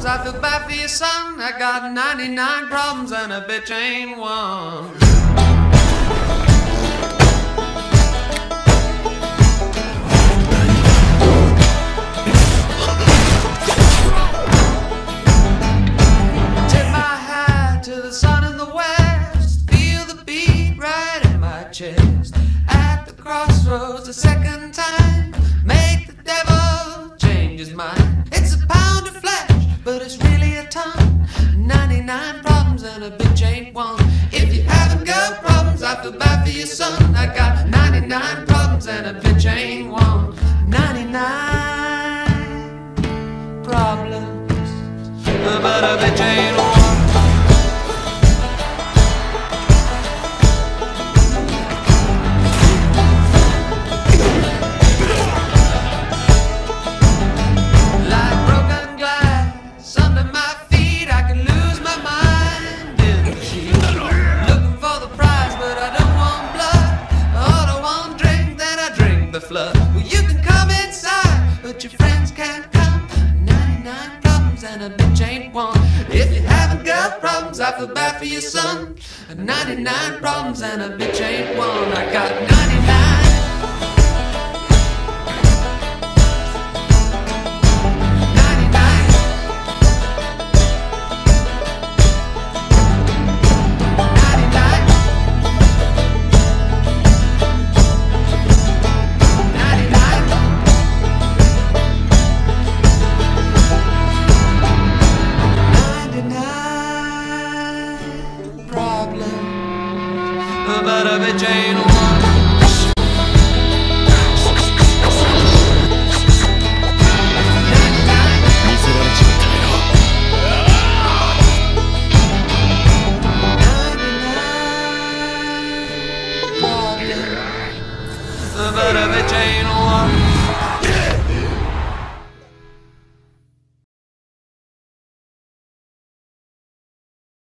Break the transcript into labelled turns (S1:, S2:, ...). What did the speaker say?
S1: problems. I feel bad for your son. I got 99 problems and a bitch ain't one. Tip my hat to the sun in the west. Feel the beat right in my chest. At the crossroads a second time. But it's really a ton. 99 problems and a bitch ain't one. If you haven't got problems, I feel bad for your son. I got 99 problems and a bitch ain't one. 99 The flood. Well, you can come inside, but your friends can't come. 99 problems and a bitch ain't one. If you haven't got problems, I feel bad for your son. 99 problems and a bitch ain't one. I got 99. But But a bitch ain't one